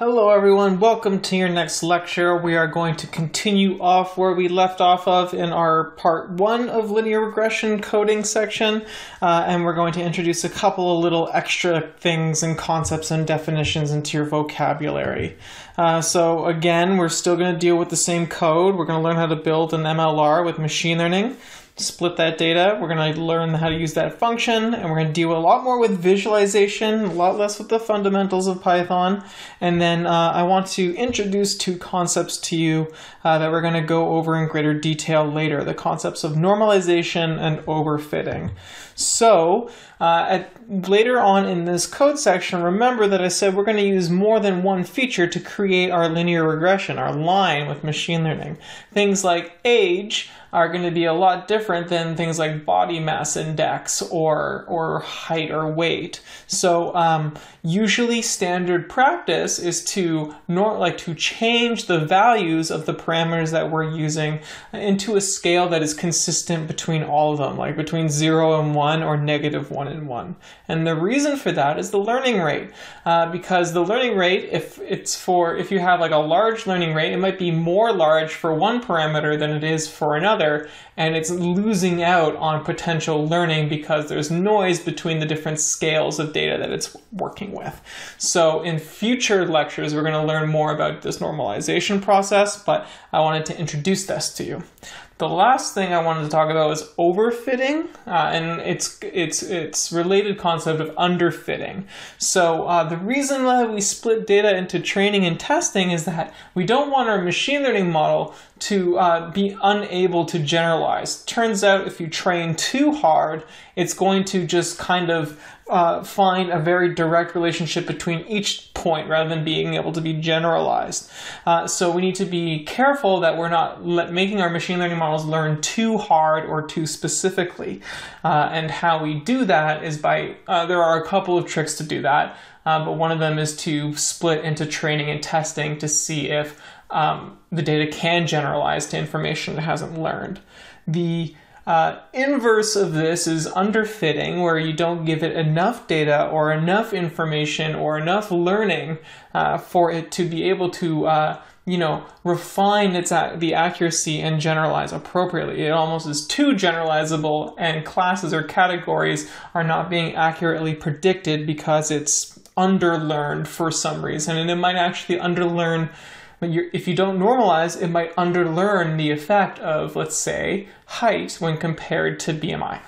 Hello everyone, welcome to your next lecture. We are going to continue off where we left off of in our part one of linear regression coding section, uh, and we're going to introduce a couple of little extra things and concepts and definitions into your vocabulary. Uh, so again, we're still going to deal with the same code. We're going to learn how to build an MLR with machine learning split that data. We're going to learn how to use that function, and we're going to deal a lot more with visualization, a lot less with the fundamentals of Python. And then uh, I want to introduce two concepts to you uh, that we're going to go over in greater detail later, the concepts of normalization and overfitting. So uh, at, later on in this code section, remember that I said we're going to use more than one feature to create our linear regression, our line with machine learning. Things like age, are going to be a lot different than things like body mass index or or height or weight. So um, usually standard practice is to nor- like to change the values of the parameters that we're using into a scale that is consistent between all of them, like between zero and one or negative one and one. And the reason for that is the learning rate, uh, because the learning rate, if it's for if you have like a large learning rate, it might be more large for one parameter than it is for another and it's losing out on potential learning because there's noise between the different scales of data that it's working with. So in future lectures, we're going to learn more about this normalization process, but I wanted to introduce this to you. The last thing I wanted to talk about is overfitting, uh, and it's it's it's related concept of underfitting. So uh, the reason that we split data into training and testing is that we don't want our machine learning model to uh, be unable to generalize. Turns out if you train too hard, it's going to just kind of uh, find a very direct relationship between each point rather than being able to be generalized. Uh, so we need to be careful that we're not making our machine learning models learn too hard or too specifically. Uh, and how we do that is by, uh, there are a couple of tricks to do that, uh, but one of them is to split into training and testing to see if um, the data can generalize to information it hasn't learned. The uh, inverse of this is underfitting, where you don't give it enough data or enough information or enough learning uh, for it to be able to, uh, you know, refine its the accuracy and generalize appropriately. It almost is too generalizable, and classes or categories are not being accurately predicted because it's underlearned for some reason, and it might actually underlearn if you don't normalize, it might underlearn the effect of, let's say, height when compared to BMI.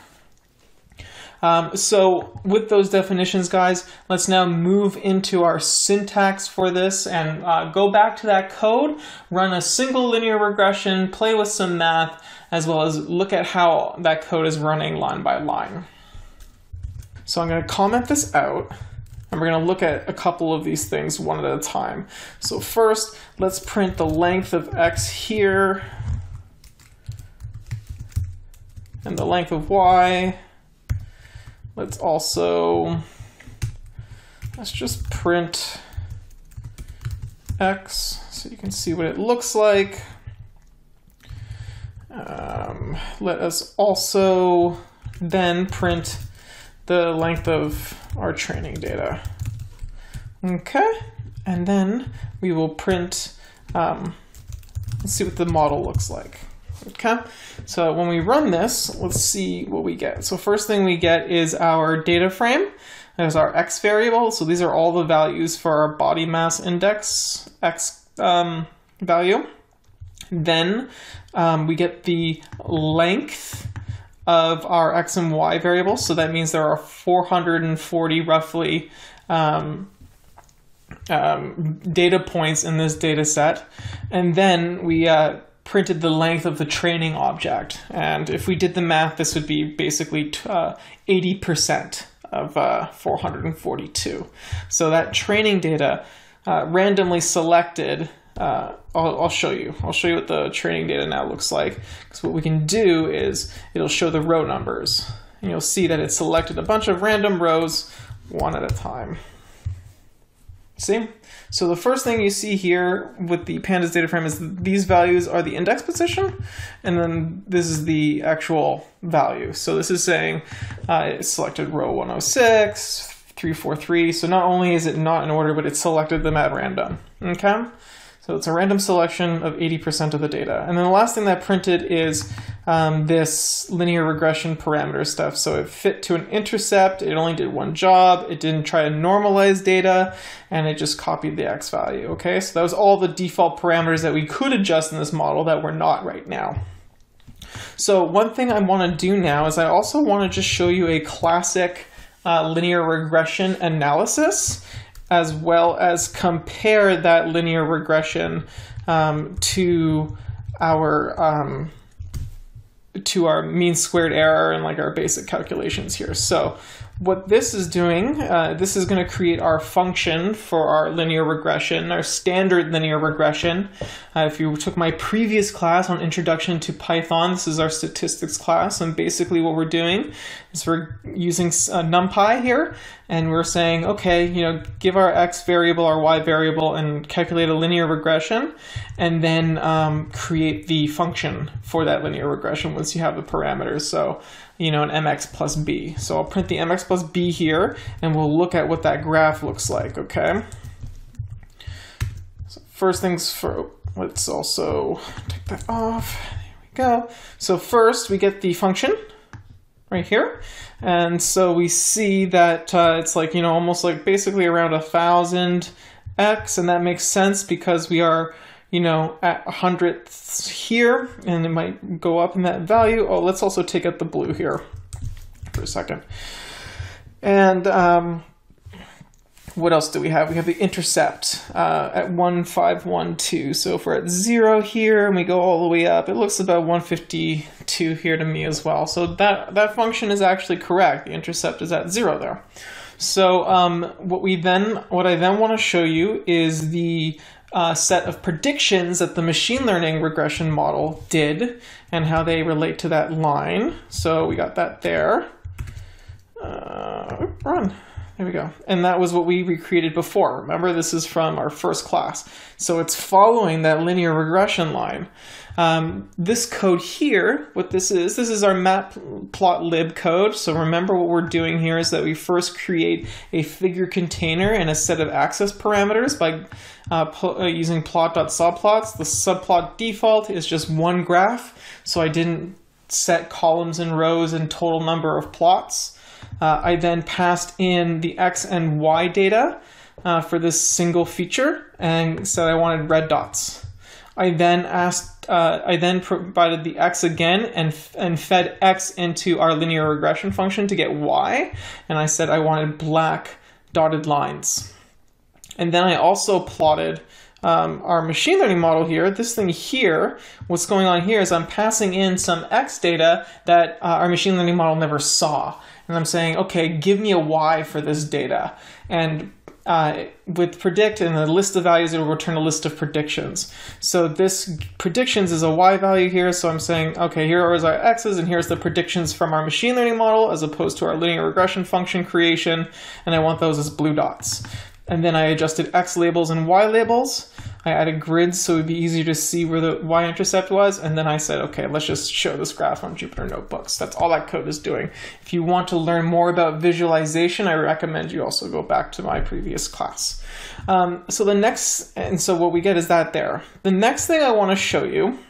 Um, so with those definitions, guys, let's now move into our syntax for this and uh, go back to that code, run a single linear regression, play with some math, as well as look at how that code is running line by line. So I'm going to comment this out. And we're going to look at a couple of these things one at a time. So first, let's print the length of x here and the length of y. Let's also, let's just print x so you can see what it looks like. Um, let us also then print the length of our training data. Okay, and then we will print, um, let's see what the model looks like. Okay, so when we run this, let's see what we get. So first thing we get is our data frame. There's our x variable. So these are all the values for our body mass index x um, value. Then um, we get the length of our x and y variables. So that means there are 440 roughly um, um, data points in this data set. And then we uh, printed the length of the training object. And if we did the math, this would be basically uh, 80% of uh, 442. So that training data uh, randomly selected uh, I'll, I'll, show you. I'll show you what the training data now looks like. Because what we can do is it'll show the row numbers. And you'll see that it selected a bunch of random rows one at a time. See? So the first thing you see here with the pandas data frame is these values are the index position, and then this is the actual value. So this is saying uh, it selected row 106, 343. So not only is it not in order, but it selected them at random. Okay? So it's a random selection of 80% of the data. And then the last thing that printed is um, this linear regression parameter stuff. So it fit to an intercept, it only did one job, it didn't try to normalize data, and it just copied the x value, okay? So that was all the default parameters that we could adjust in this model that we're not right now. So one thing I want to do now is I also want to just show you a classic uh, linear regression analysis as well as compare that linear regression um, to our um, to our mean squared error and like our basic calculations here. So what this is doing, uh, this is going to create our function for our linear regression, our standard linear regression. Uh, if you took my previous class on Introduction to Python, this is our statistics class, and basically what we're doing is we're using uh, NumPy here, and we're saying, okay, you know, give our x variable, our y variable, and calculate a linear regression, and then um, create the function for that linear regression once you have the parameters. So you know, an mx plus b. So I'll print the mx plus b here, and we'll look at what that graph looks like, okay? So first things for, let's also take that off. There we go. So first we get the function right here. And so we see that uh, it's like, you know, almost like basically around a thousand x, and that makes sense because we are you know, at hundredths here, and it might go up in that value. Oh, let's also take out the blue here for a second. And um, what else do we have? We have the intercept uh, at 1512. So if we're at zero here and we go all the way up, it looks about 152 here to me as well. So that, that function is actually correct. The intercept is at zero there. So um, what we then, what I then want to show you is the uh, set of predictions that the machine learning regression model did and how they relate to that line. So we got that there. Uh, run. There we go. And that was what we recreated before. Remember, this is from our first class. So it's following that linear regression line. Um, this code here, what this is, this is our matplotlib code. So remember what we're doing here is that we first create a figure container and a set of access parameters by uh, pl uh, using plot.subplots. The subplot default is just one graph, so I didn't set columns and rows and total number of plots. Uh, I then passed in the x and y data uh, for this single feature and said I wanted red dots. I then asked, uh, I then provided the x again and and fed x into our linear regression function to get y, and I said I wanted black dotted lines. And then I also plotted um, our machine learning model here. This thing here, what's going on here is I'm passing in some x data that uh, our machine learning model never saw. And I'm saying, okay, give me a y for this data. And uh, with predict and the list of values, it will return a list of predictions. So this predictions is a y value here. So I'm saying, okay, here are our x's and here's the predictions from our machine learning model as opposed to our linear regression function creation. And I want those as blue dots. And then I adjusted X labels and Y labels. I added grids so it would be easier to see where the y-intercept was. And then I said, okay, let's just show this graph on Jupyter Notebooks. That's all that code is doing. If you want to learn more about visualization, I recommend you also go back to my previous class. Um, so the next, and so what we get is that there. The next thing I want to show you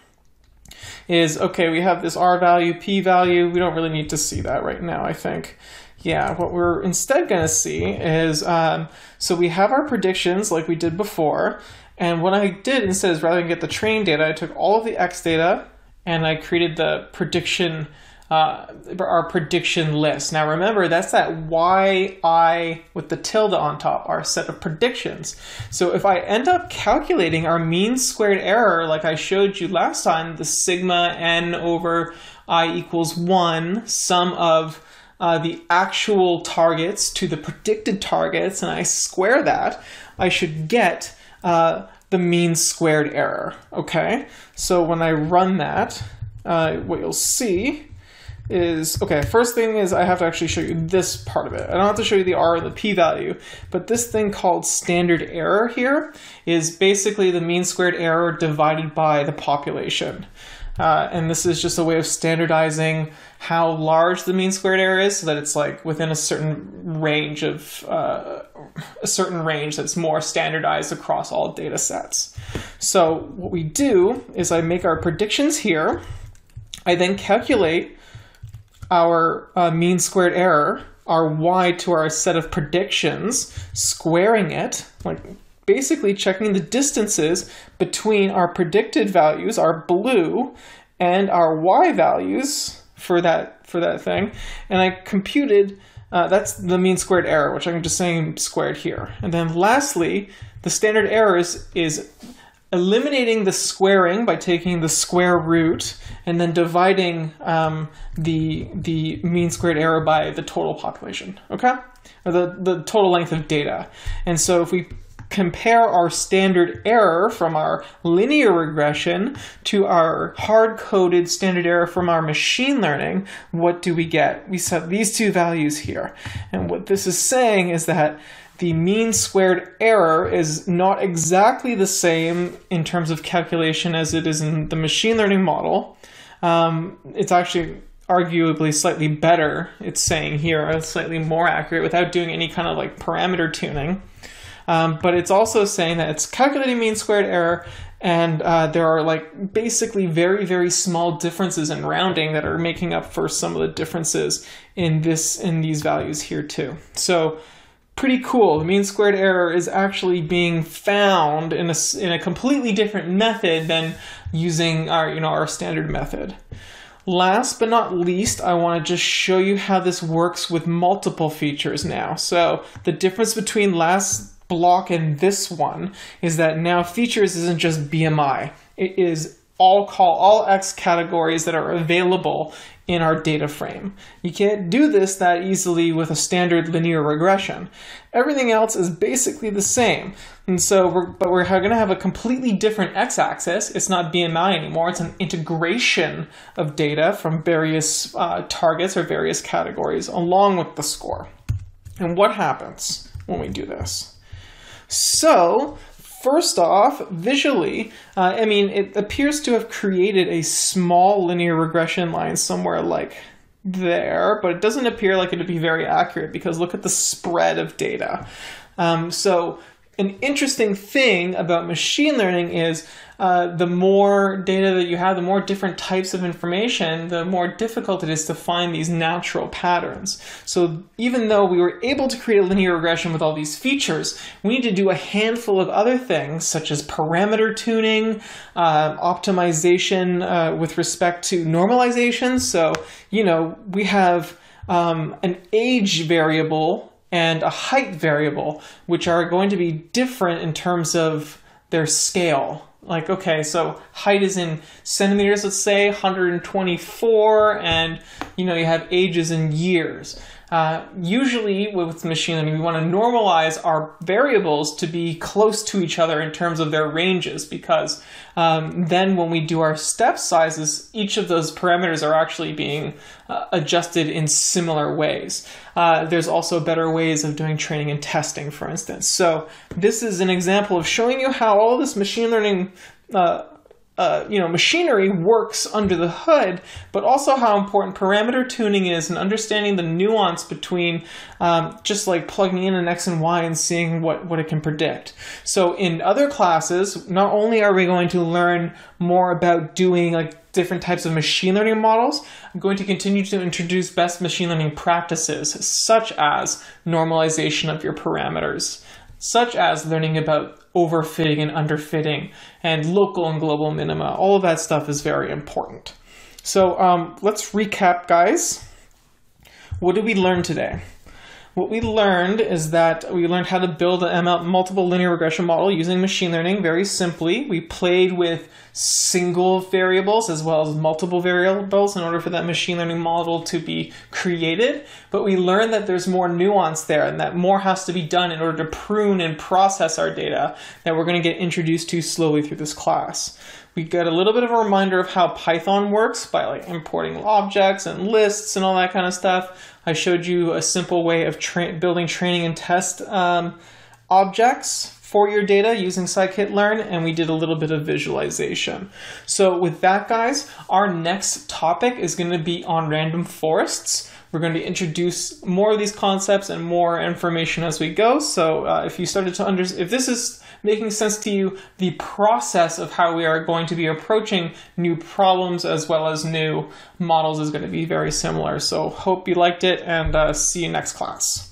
is, okay, we have this R value, P value. We don't really need to see that right now, I think. Yeah, what we're instead going to see is, um, so we have our predictions like we did before, and what I did instead is rather than get the train data, I took all of the X data and I created the prediction, uh, our prediction list. Now remember, that's that YI with the tilde on top, our set of predictions. So if I end up calculating our mean squared error, like I showed you last time, the sigma n over i equals 1, sum of uh, the actual targets to the predicted targets, and I square that, I should get uh, the mean squared error, okay? So when I run that, uh, what you'll see is, okay, first thing is I have to actually show you this part of it. I don't have to show you the R or the p-value, but this thing called standard error here is basically the mean squared error divided by the population. Uh, and this is just a way of standardizing how large the mean squared error is so that it's like within a certain range of uh, a certain range that's more standardized across all data sets. So what we do is I make our predictions here. I then calculate our uh, mean squared error, our y to our set of predictions, squaring it, like basically checking the distances between our predicted values, our blue, and our y values for that for that thing, and I computed. Uh, that's the mean squared error, which I'm just saying squared here. And then lastly, the standard error is, is eliminating the squaring by taking the square root and then dividing um, the the mean squared error by the total population, okay? Or the, the total length of data. And so if we compare our standard error from our linear regression to our hard-coded standard error from our machine learning, what do we get? We set these two values here. And what this is saying is that the mean squared error is not exactly the same in terms of calculation as it is in the machine learning model. Um, it's actually arguably slightly better, it's saying here, slightly more accurate without doing any kind of like parameter tuning. Um, but it's also saying that it's calculating mean squared error and uh, there are like basically very very small differences in rounding that are making up for some of the differences in this in these values here too so pretty cool. The mean squared error is actually being found in a, in a completely different method than using our, you know, our standard method. Last but not least, I want to just show you how this works with multiple features now. So the difference between last block and this one is that now features isn't just BMI. It is all call all X categories that are available in our data frame. You can't do this that easily with a standard linear regression. Everything else is basically the same. And so, we're, but we're going to have a completely different x-axis. It's not BMI anymore. It's an integration of data from various uh, targets or various categories along with the score. And what happens when we do this? So First off, visually, uh, I mean, it appears to have created a small linear regression line somewhere like there, but it doesn't appear like it would be very accurate because look at the spread of data. Um, so an interesting thing about machine learning is uh, the more data that you have, the more different types of information, the more difficult it is to find these natural patterns. So even though we were able to create a linear regression with all these features, we need to do a handful of other things, such as parameter tuning, uh, optimization uh, with respect to normalization. So, you know, we have um, an age variable and a height variable, which are going to be different in terms of their scale. Like okay so height is in centimeters let's say 124 and you know you have ages in years uh, usually with machine learning we want to normalize our variables to be close to each other in terms of their ranges because um, then when we do our step sizes each of those parameters are actually being uh, adjusted in similar ways uh, there's also better ways of doing training and testing, for instance. So this is an example of showing you how all this machine learning uh, uh, you know, machinery works under the hood, but also how important parameter tuning is and understanding the nuance between um, just like plugging in an X and Y and seeing what, what it can predict. So in other classes, not only are we going to learn more about doing like different types of machine learning models, I'm going to continue to introduce best machine learning practices, such as normalization of your parameters, such as learning about overfitting and underfitting, and local and global minima. All of that stuff is very important. So um, let's recap, guys. What did we learn today? What we learned is that we learned how to build a multiple linear regression model using machine learning very simply. We played with single variables as well as multiple variables in order for that machine learning model to be created. But we learned that there's more nuance there and that more has to be done in order to prune and process our data that we're going to get introduced to slowly through this class. We get a little bit of a reminder of how Python works by like importing objects and lists and all that kind of stuff. I showed you a simple way of tra building training and test um, objects for your data using scikit-learn, and we did a little bit of visualization. So with that, guys, our next topic is going to be on random forests. We're going to introduce more of these concepts and more information as we go. So uh, if you started to understand, if this is making sense to you, the process of how we are going to be approaching new problems as well as new models is going to be very similar. So hope you liked it and uh, see you next class.